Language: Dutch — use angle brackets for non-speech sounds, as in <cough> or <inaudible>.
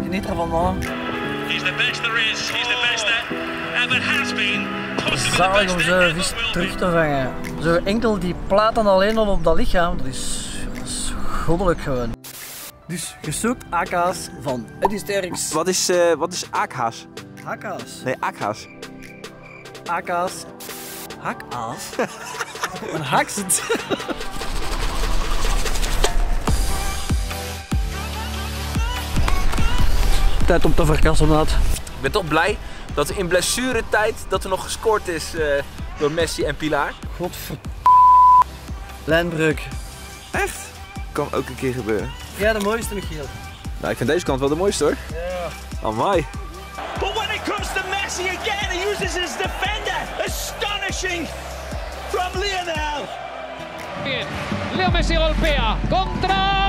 Geniet ervan man. He's the best there is. He's the best that ever has been. Zalig om zo'n vis terug te vangen. Zo enkel die platen alleen al op dat lichaam, dat is, dat is goddelijk gewoon. Dus je zoekt AK's van Eddie Sterks. Wat is, eh, wat is? AK's. Nee, aakhaas. AK's. Haka's? <laughs> Een hakzit. Tijd om te verkassen, maat. Ik ben toch blij dat er in blessuretijd dat er nog gescoord is eh, door Messi en Pilar. Godver... Lijnbreuk. Echt? Kan ook een keer gebeuren. Ja, de mooiste Michiel. Nou, ik vind deze kant wel de mooiste hoor. Ja. Amai. But when it comes to Messi again, he uses his defender. Astonishing from Lionel. Bien. Leo Messi golpea. Contra.